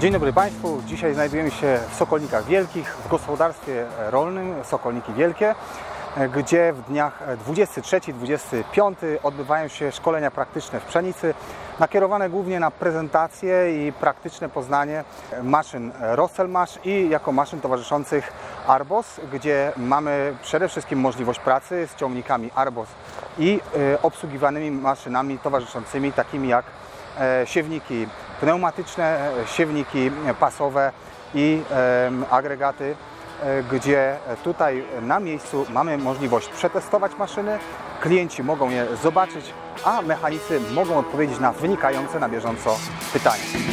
Dzień dobry Państwu. Dzisiaj znajdujemy się w Sokolnikach Wielkich, w gospodarstwie rolnym Sokolniki Wielkie, gdzie w dniach 23-25 odbywają się szkolenia praktyczne w pszenicy, nakierowane głównie na prezentację i praktyczne poznanie maszyn Rosselmash i jako maszyn towarzyszących Arbos, gdzie mamy przede wszystkim możliwość pracy z ciągnikami Arbos i y, obsługiwanymi maszynami towarzyszącymi, takimi jak e, siewniki pneumatyczne, e, siewniki pasowe i agregaty, e, gdzie tutaj na miejscu mamy możliwość przetestować maszyny, klienci mogą je zobaczyć, a mechanicy mogą odpowiedzieć na wynikające na bieżąco pytania.